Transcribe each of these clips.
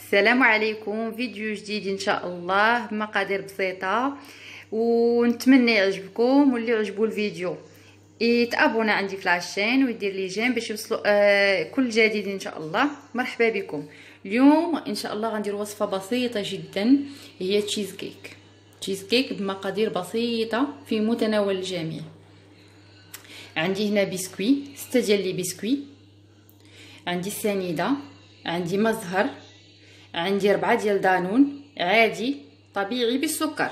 السلام عليكم. فيديو جديد إن شاء الله بمقادير بسيطة. ونتمنى يعجبكم واللي عجبو الفيديو. يتابونا عندي في la chaîne ويدير لي j'aime باش يوصلوا آه كل جديد إن شاء الله. مرحبا بكم. اليوم إن شاء الله غندير وصفة بسيطة جدا هي cheesecake cheesecake بمقادير بسيطة في متناول الجميع. عندي هنا biscuits ستة ديال les biscuits. عندي السنيده عندي مزهر. عندي ربعة ديال دانون عادي طبيعي بالسكر.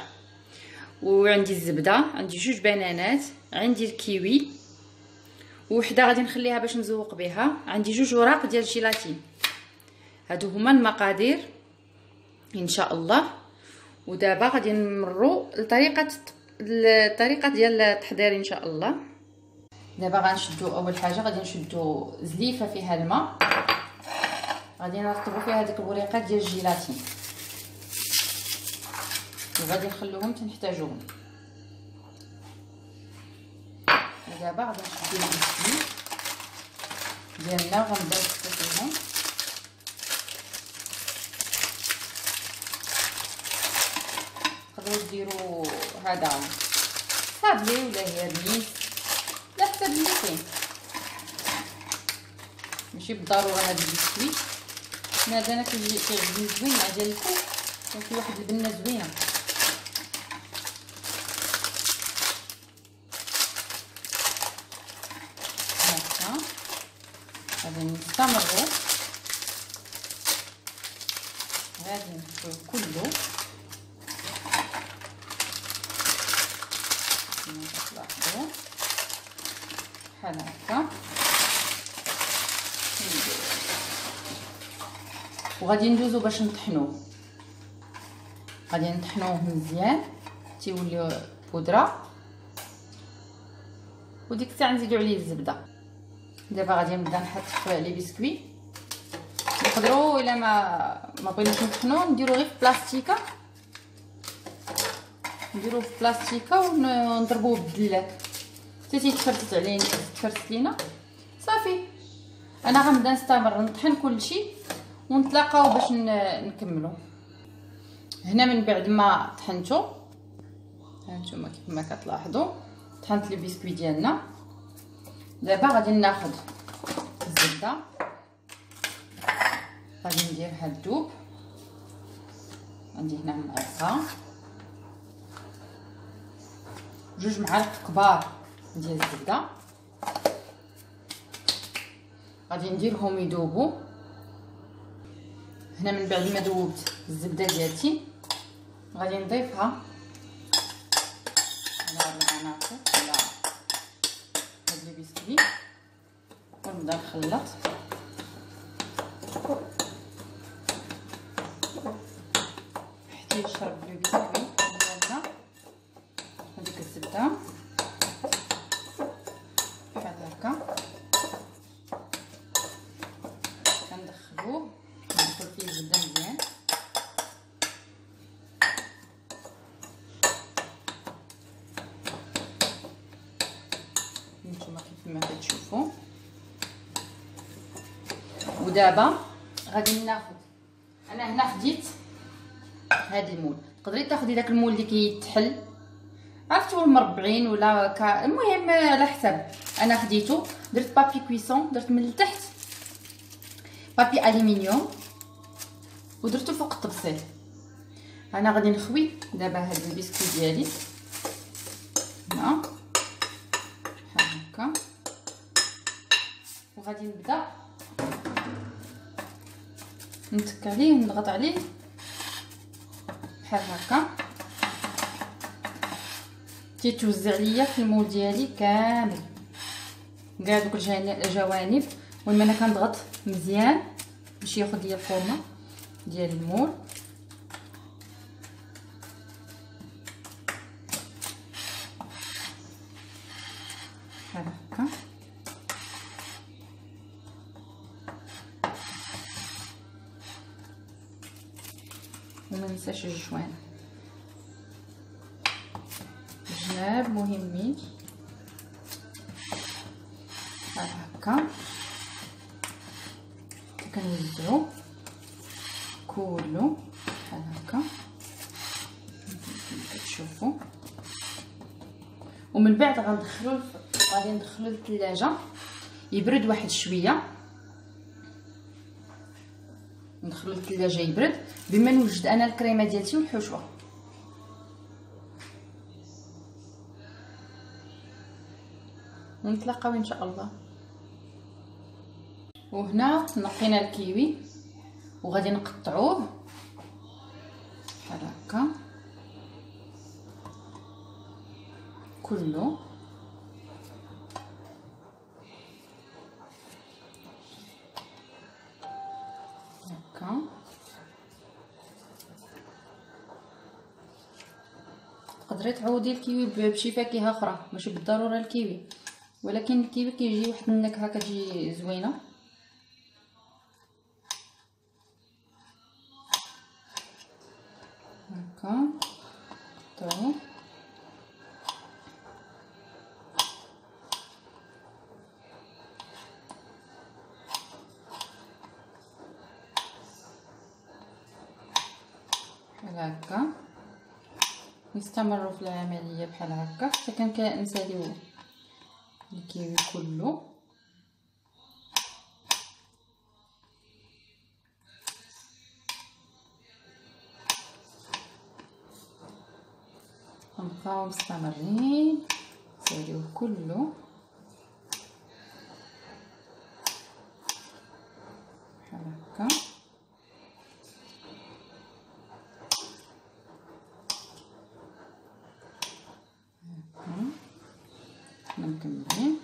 وعندي الزبدة عندي جوج بنانات عندي الكيوي. وحدة غادي نخليها باش نزوق بها. عندي جوج وراق ديال الجيلاتين هادو هما المقادير إن شاء الله. ودابا غادي نمروا لطريقة الطريقة ديال التحضير إن شاء الله. دابا غنشدو أول حاجة غادي نشدو زليفة فيها الماء. غادي نرطبو فيها هذيك الوريقات ديال الجيلاتين. وغادي نخلوهم تنحتاجوهم. ودابا غادي نشدو البسكويت ديالنا وغنبداو نحطو فيهم تقدروا ديروا هذا. صابلي ولا هيرميس على حسب اللي كاين ماشي بالضرورة هذا البسكويت. هذا أنا كيعجبني زوين مع ديال الكوك كيعطي واحد البنة زوينة. هكا. غادي نستمروا غادي نحطو كله. تلاحظوا بحال هكا. وغادي ندوزو باش نطحنوه غادي نطحنوه مزيان تيوليو بودرة. وديك الساعة نزيدو عليه الزبدة. دابا غادي نبدا نحط les biscuits. نقدروا إلا ما ما بغيناش نطحنوه نديرو غير في بلاستيكة. نديروه في بلاستيكة ونضربوه بالدلات حتى تيتفرتت علينا تفرتت لينا. صافي. أنا غنبدا نستمر نطحن كلشي. ونتلاقاو باش نكملو. هنا من بعد ما طحنتو. هانتوما كيف ما كتلاحظوا طحنت لي بسكوي ديالنا. دابا غادي ناخذ الزبدة. غادي ندير هاد الدوب. عندي هنا معلقة. جوج معالق كبار ديال الزبدة. غادي نديرهم يذوبوا هنا من بعد ما ذوبت الزبدة ديالتي غادي نضيفها. على العناصر على هاد les biscuits ونبدا نخلط. حتى يشرب بسكوي ديالنا هذيك الزبده بحال هكا كندخلوه ندخل فيه الزبده مزيان نتوما كيف ما كتشوفوا ودابا غادي ناخذ أنا هنا خديت هذا المول. تقدري تاخدي داك المول اللي كيتحل؟ عرفتوا المربعين ولا كا المهم على حساب. أنا خديته درت بابي كويسون درت من التحت بابي الومنيوم ودرتو فوق الطبسيل أنا غادي نخوي دابا هاد البسكوت ديالي. هنا. بحال هكا. وغادي نبدأ. نتك عليه ونضغط عليه. بحال هكا. تيتوزع ليا في المول ديالي كامل. كاع دوك الجوانب المهم أنا كنضغط مزيان. باش ياخذ ليا الفورمة ديال المول بحال هكا. وما ننساش الجوان الجناب مهمين بحال هكا كنوزعو كله بحال هكا كتشوفوا ومن بعد غندخلو غادي ندخلو للثلاجة. يبرد واحد شوية. ندخلو للثلاجه يبرد بما نوجد أنا الكريمة ديالتي والحشوه ونتلاقاو إن شاء الله. وهنا نقينا الكيوي وغادي نقطعوه. بحال هكا. كله. تقدري تعوضي الكيوي بشي فاكهه أخرى ماشي بالضرورة الكيوي. ولكن الكيوي كيجي واحد النكهه كتجي زوينة. هكا. طيب. هكا. نستمروا في العملية بحال هكا حتى كنساليو الكيوي كله. نبقاو مستمرين نساليوه كله بحال هكا مكملين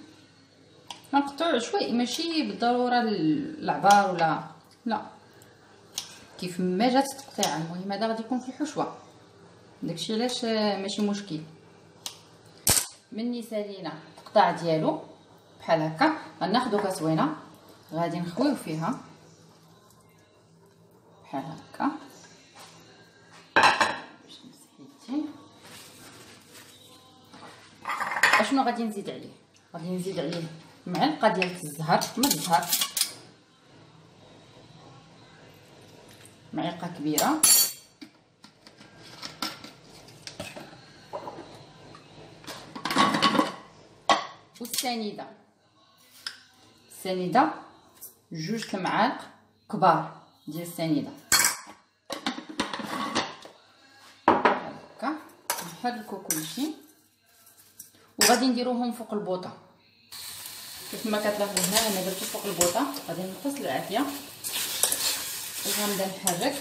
نقطعو شوي ماشي بالضرورة العبار ولا لا؟ كيف ما جات التقطيعه المهم هذا غادي يكون في الحشوه داكشي علاش ماشي مشكل. مني سالينا التقطاع ديالو بحال هكا غناخدو كاسوينه غادي نخويو فيها. بحال هكا. باش أشنو غادي نزيد عليه؟ غادي نزيد عليه معلقه ديال الزهر من الزهر معلقة كبيرة. والسنيدة. السنيدة جوج المعالق كبار ديال السنيدة. هكا نحركو كلشي. وغادي نديروهم فوق البوطة. كيف ما كتلاحظوا هنا أنا درتو فوق البوطة غادي نقص العافية. وغنبدا نحرك.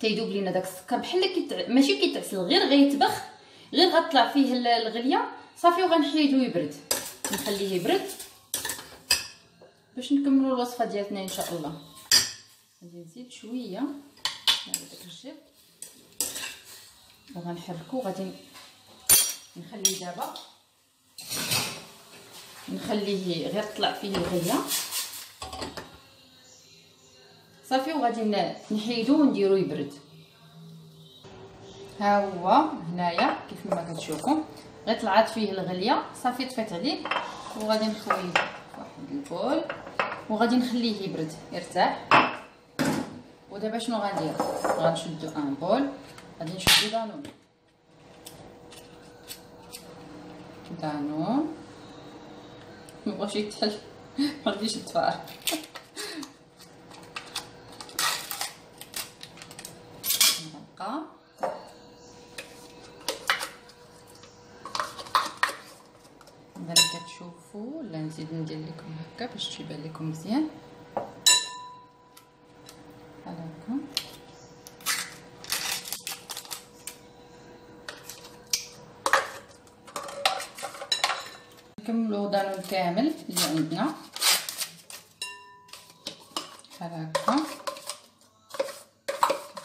تيذوب لينا داك السكر. بحال كيتع... ماشي كيتعسل غير غيتبخ غير غطلع فيه الغلية. صافي وغنحيدو يبرد. نخليه يبرد. باش نكملوا الوصفة ديالتنا إن شاء الله. غادي نزيد شوية. على داك الجيب. وغنحركو غادي نخليه دابا. نخليه غير طلع فيه الغية. صافي وغادي نحيدو ونديرو يبرد. ها هو هنايا كيف ما كتشوفوا غير طلعت فيه الغلية. صافي طفيت عليه. وغادي نخويه واحد البول. وغادي نخليه يبرد يرتاح. ودابا شنو غندير؟ غنشدو ان بول. غادي نشدو دانون دانون مبغاش يتحل. مغاديش يتفار نبقى. اذا كتشوفوا ولا نزيد ندير لكم هكا باش تبان لكم مزيان بحال هكا نكملو دانون كامل اللي عندنا بحال هكا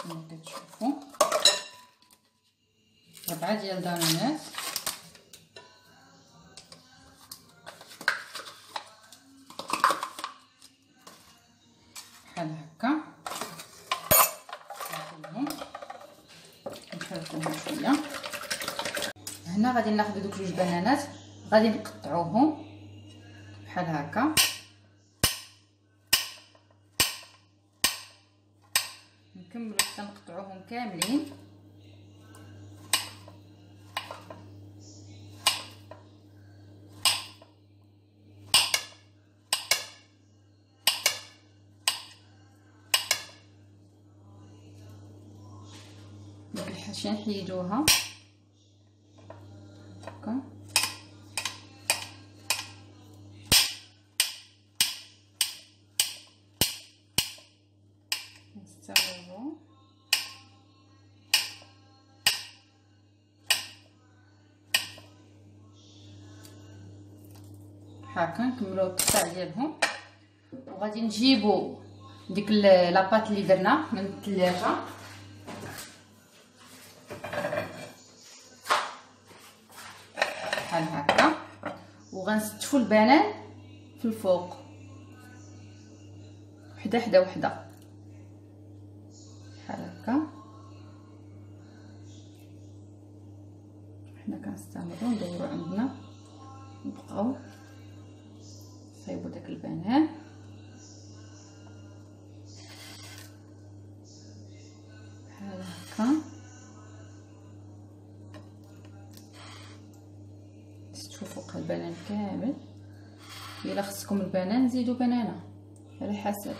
كما كتشوفوا. ربعة ديال دانونات بحال هكا. نحركوهم شوية. هنا غادي ناخذ دوك جوج بنانات. غادي نقطعوهم. بحال هكا نكملو حتى نقطعوهم كاملين. ديك الحشا نحيدوها هكا. نستوعبو هكا نكملو القطع ديالهم. وغادي نجيبو ديك لاباط اللي درنا من الثلاجه بحال هكا. وغنستفو البنان في الفوق. وحدة حدا وحدة. فوق البنان كامل. إلا خصكم البنان زيدوا بنانه على حسب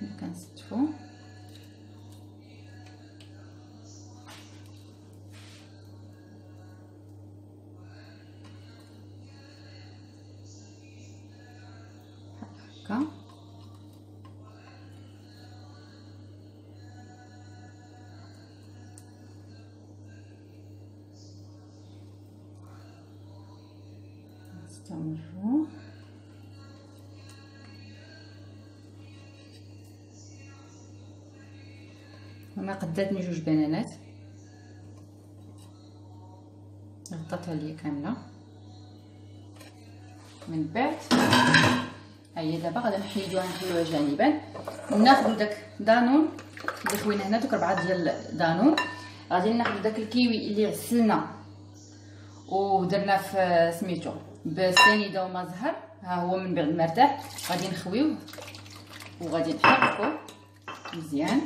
and cancel هنا قداتني جوج بنانات. غطيتها ليا كاملة. من بعد هي دابا غادي نحيدوها نخليوها جانبا. وناخذ داك دانون اللي خوينا هنا دوك ربعة ديال دانون. غادي ناخذ داك الكيوي اللي غسلنا ودرنا في سميتو بسنيده وما زهر ها هو من بعد ما ارتاح غادي نخويوه. وغادي نحركوه مزيان.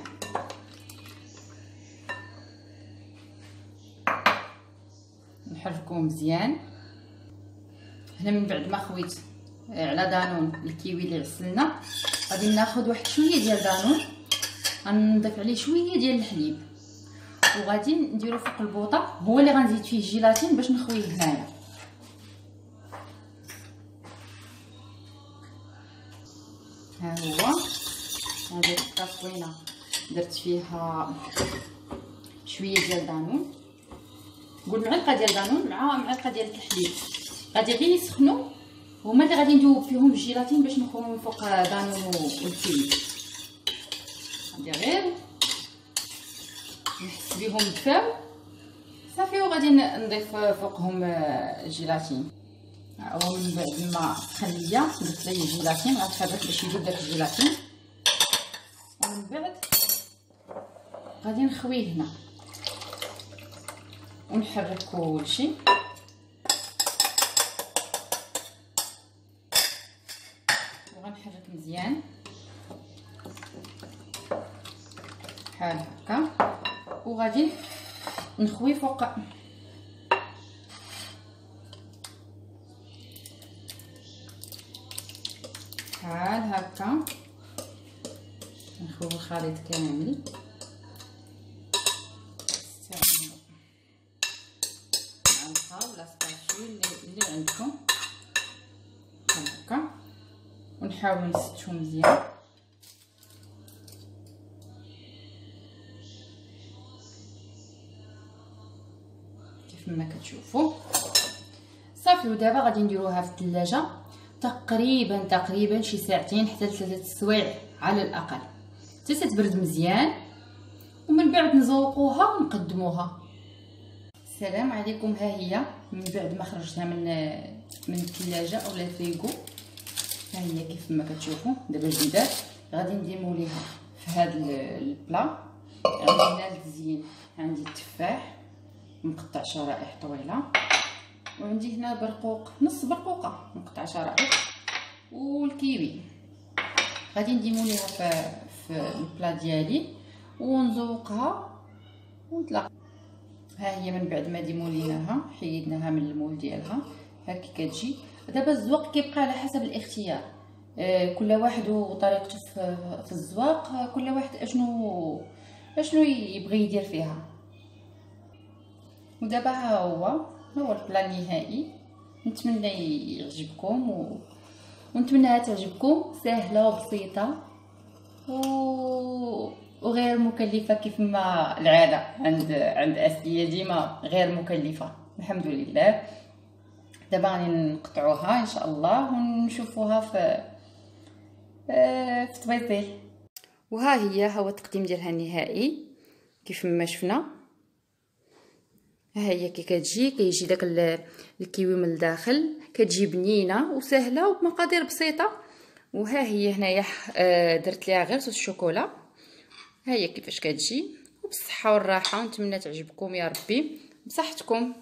نحركوه مزيان. هنا من بعد ما خويت على دانون الكيوي اللي غسلنا. غادي ناخذ واحد شوية ديال دانون. غنضيف عليه شوية ديال الحليب. وغادي نديرو فوق البوطة. هو اللي غنزيد فيه الجيلاتين باش نخويه هنايا. ها هو. هذه التصوينه درت فيها شوية ديال دانون. قول معلقة ديال دانون مع معلقة ديال الحليب غادي غير يسخنوا هما اللي غادي ندوب فيهم الجيلاتين باش نخويهم من فوق دانون والكيوي غادي غير نحس بهم دفاو صافي وغادي نضيف فوقهم الجيلاتين هو من بعد ما خلية درت ليه الجيلاتين غنحرك باش يذوب داك الجيلاتين. ومن بعد غادي نخويه هنا. ونحرك كلشي وغنحرك مزيان. بحال هكا. وغادي نخوي فوق. بحال هكا. نخوي الخليط كامل. ولا سباشول اللي عندكم هكا ونحاول نستو مزيان كيف ما كتشوفوا. صافي ودابا غادي نديروها في الثلاجة. تقريبا تقريبا شي ساعتين حتى ثلاثة سوايع على الأقل. حتى تتبرد مزيان. ومن بعد نزوقوها ونقدموها. السلام عليكم. ها هي من بعد ما خرجتها من من الثلاجة أو الفريغو ها هي كيف ما كتشوفوا دابا جداد غادي نديمو ليها في هذا البلا. عندي هنا التزيين عندي التفاح مقطع شرائح طويلة. وعندي هنا برقوق نص برقوقة مقطع شرائح. والكيوي. غادي نديمو ليها في في البلا ديالي. ونذوقها ونطلق ها هي من بعد ما ديموليناها حيدناها من المول ديالها. هكا كتجي. دابا الزواق كيبقى على حسب الاختيار. آه كل واحد وطريقته في, في الزواق. آه كل واحد أشنو أشنو يبغي يدير فيها. ودابا ها هو هو البلان النهائي. نتمنى يعجبكم و... ونتمنى تعجبكم سهلة وبسيطة. و وغير مكلفة كيف ما العادة عند عند أسية ديما غير مكلفة الحمد لله. دابا غادي نقطعوها إن شاء الله ونشوفوها في آه، في طبيطيل وها هي هو التقديم ديالها النهائي. كيف ما شفنا ها هي كي كتجي كيجي داك الكيوي من الداخل كتجي بنينة وسهلة وبمقادير بسيطة. وها هي هنايا آه، درت ليها غير صوص الشوكولا. ها هي كيفاش كتجي؟ وبالصحة والراحة ونتمنى تعجبكم يا ربي. بصحتكم.